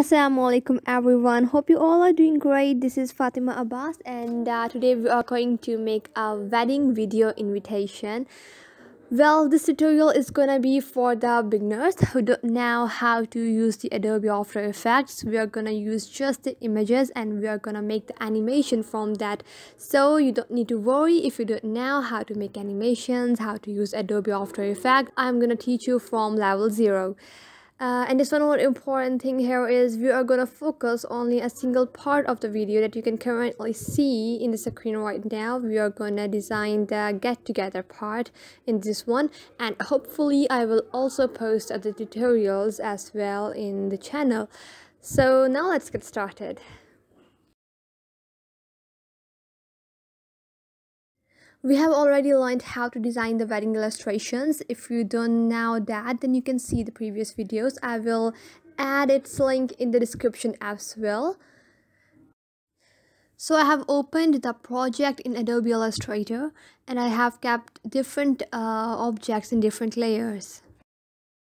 Assalamualaikum everyone. Hope you all are doing great. This is Fatima Abbas and uh, today we are going to make a wedding video invitation. Well this tutorial is gonna be for the beginners who don't know how to use the Adobe After Effects. We are gonna use just the images and we are gonna make the animation from that. So you don't need to worry if you don't know how to make animations how to use Adobe After Effects. I'm gonna teach you from level 0 uh, and this one more important thing here is we are gonna focus only a single part of the video that you can currently see in the screen right now. We are gonna design the get together part in this one and hopefully i will also post other tutorials as well in the channel. So now let's get started we have already learned how to design the wedding illustrations. If you don't know that then you can see the previous videos. I will add its link in the description as well. So i have opened the project in adobe illustrator and i have kept different uh, objects in different layers.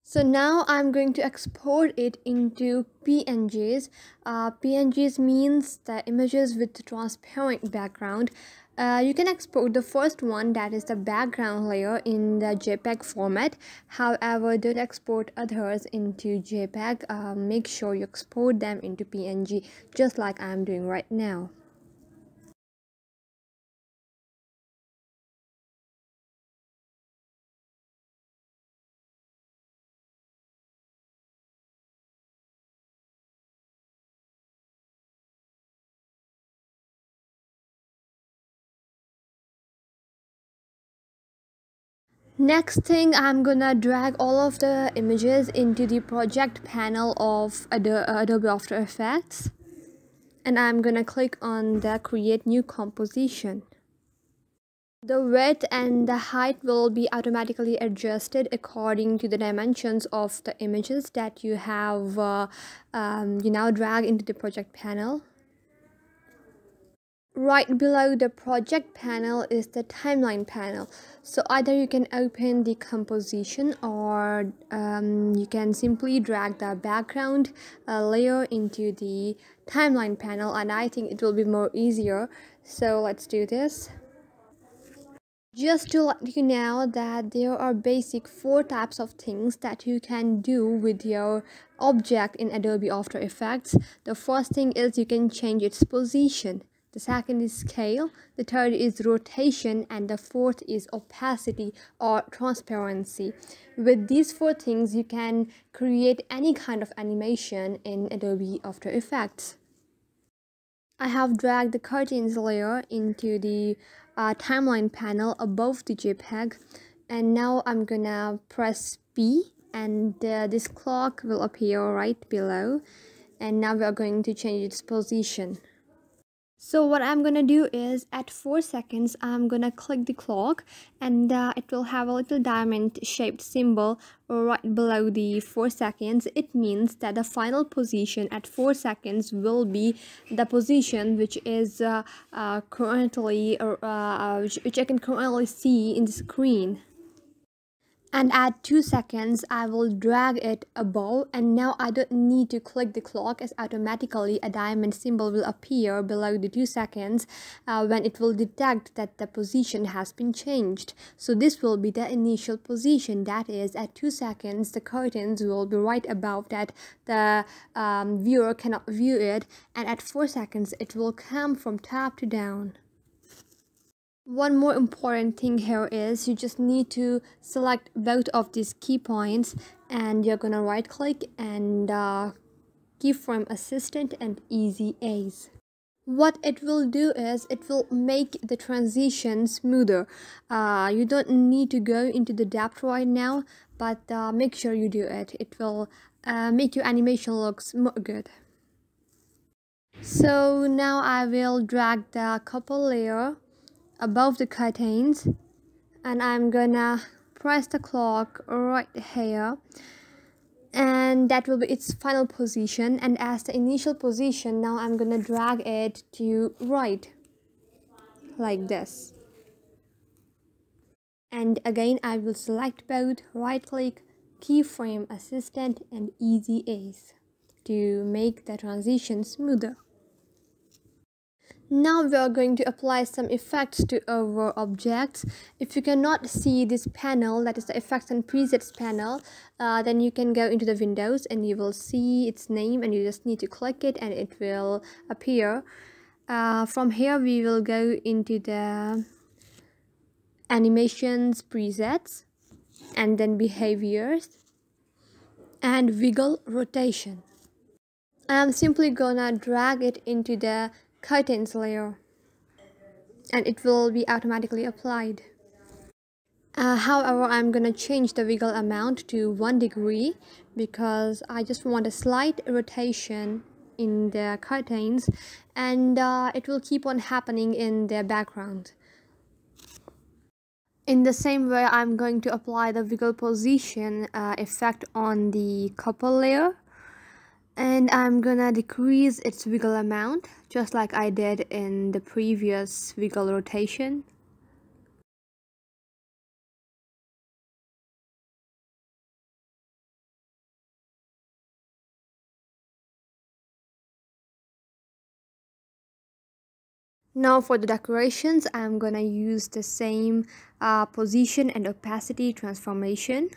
So now i'm going to export it into pngs uh, pngs means the images with transparent background uh, you can export the first one that is the background layer in the JPEG format. However, don't export others into JPEG. Uh, make sure you export them into PNG just like I'm doing right now. Next thing i'm gonna drag all of the images into the project panel of adobe after effects. And i'm gonna click on the create new composition. The width and the height will be automatically adjusted according to the dimensions of the images that you have uh, um, you now drag into the project panel right below the project panel is the timeline panel. So either you can open the composition or um, you can simply drag the background uh, layer into the timeline panel and I think it will be more easier. So let's do this. Just to let you know that there are basic four types of things that you can do with your object in Adobe After Effects. The first thing is you can change its position the second is scale, the third is rotation, and the fourth is opacity or transparency. With these four things, you can create any kind of animation in Adobe After Effects. I have dragged the curtains layer into the uh, timeline panel above the JPEG. And now I'm gonna press P and uh, this clock will appear right below. And now we are going to change its position so what i'm gonna do is at four seconds i'm gonna click the clock and uh, it will have a little diamond shaped symbol right below the four seconds. It means that the final position at four seconds will be the position which is uh, uh, currently uh, which i can currently see in the screen and at 2 seconds I will drag it above and now I don't need to click the clock as automatically a diamond symbol will appear below the 2 seconds uh, when it will detect that the position has been changed. So this will be the initial position that is at 2 seconds the curtains will be right above that the um, viewer cannot view it and at 4 seconds it will come from top to down. One more important thing here is you just need to select both of these key points and you're gonna right click and uh, keyframe assistant and easy ease. What it will do is it will make the transition smoother. Uh, you don't need to go into the depth right now but uh, make sure you do it. It will uh, make your animation looks more good. So now I will drag the couple layer above the curtains and I'm gonna press the clock right here. And that will be its final position. And as the initial position now I'm gonna drag it to right like this. And again I will select both right click keyframe assistant and easy ease to make the transition smoother. Now we are going to apply some effects to our objects. If you cannot see this panel, that is the effects and presets panel, uh, then you can go into the windows and you will see its name and you just need to click it and it will appear. Uh, from here we will go into the animations presets and then behaviors and wiggle rotation. I'm simply gonna drag it into the curtains layer and it will be automatically applied. Uh, however, I'm gonna change the wiggle amount to 1 degree because I just want a slight rotation in the curtains and uh, it will keep on happening in the background. In the same way, I'm going to apply the wiggle position uh, effect on the couple layer and I'm gonna decrease its wiggle amount just like I did in the previous wiggle rotation Now for the decorations, I'm gonna use the same uh, position and opacity transformation.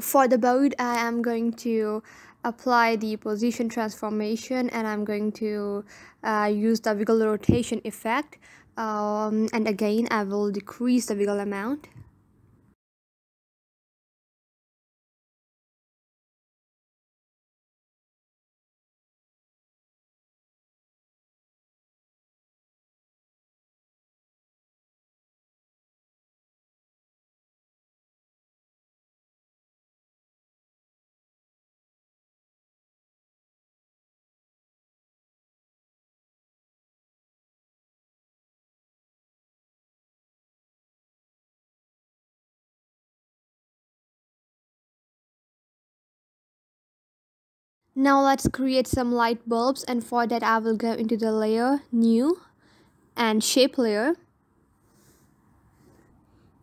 For the boat I am going to apply the position transformation and I'm going to uh, use the wiggle rotation effect. Um, and again I will decrease the wiggle amount Now let's create some light bulbs and for that I will go into the layer new and shape layer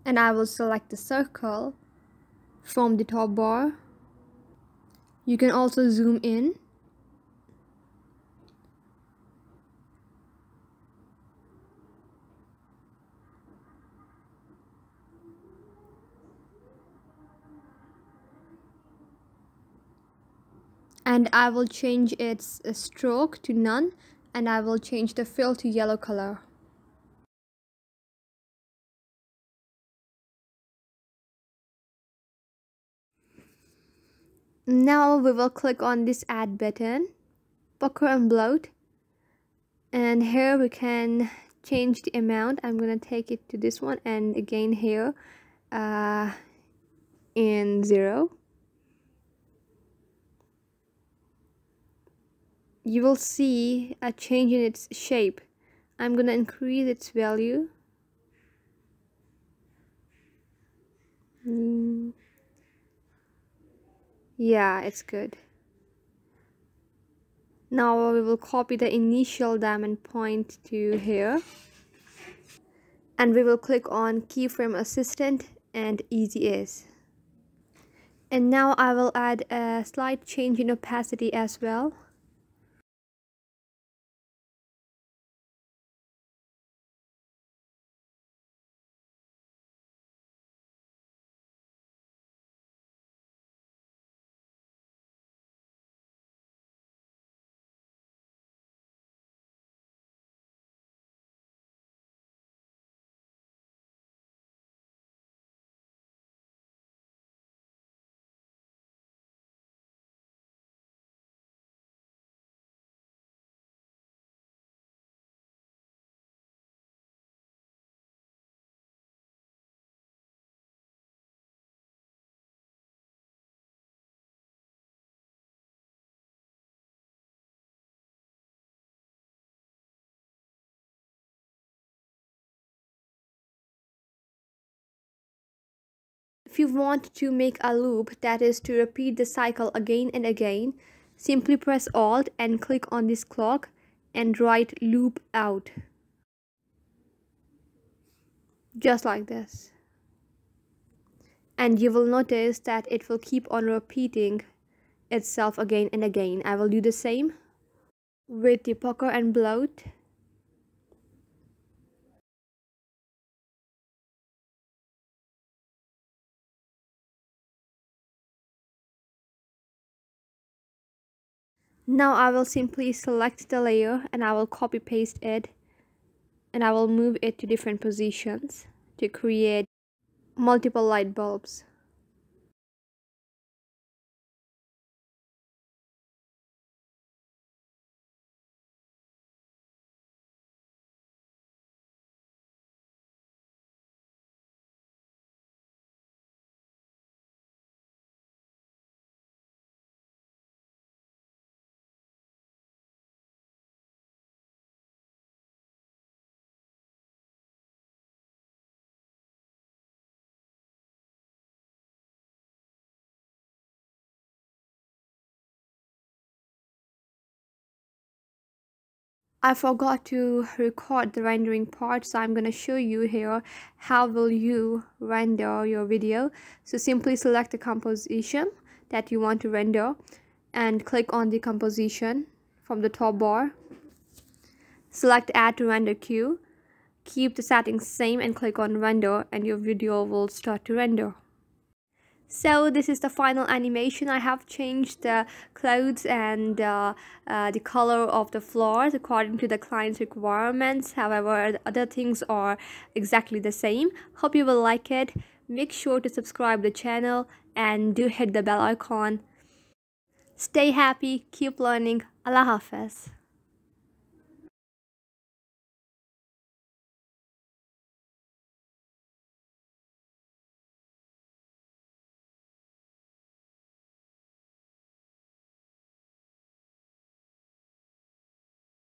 and I will select the circle from the top bar. You can also zoom in and I will change its uh, stroke to none and I will change the fill to yellow color. Now we will click on this add button, pucker and bloat and here we can change the amount. I'm gonna take it to this one and again here uh, in zero. You will see a change in its shape. I'm gonna increase its value. Mm. yeah it's good. Now we will copy the initial diamond point to here. And we will click on keyframe assistant and easy ease and now I will add a slight change in opacity as well if you want to make a loop that is to repeat the cycle again and again simply press alt and click on this clock and write loop out. Just like this. And you will notice that it will keep on repeating itself again and again. I will do the same with the pucker and bloat now I will simply select the layer and I will copy paste it and I will move it to different positions to create multiple light bulbs I forgot to record the rendering part so I'm gonna show you here how will you render your video. So simply select the composition that you want to render and click on the composition from the top bar. Select add to render queue. Keep the settings same and click on render and your video will start to render so this is the final animation. I have changed the clothes and uh, uh, the color of the floors according to the client's requirements. However the other things are exactly the same. Hope you will like it. Make sure to subscribe the channel and do hit the bell icon. Stay happy. Keep learning. Allah hafiz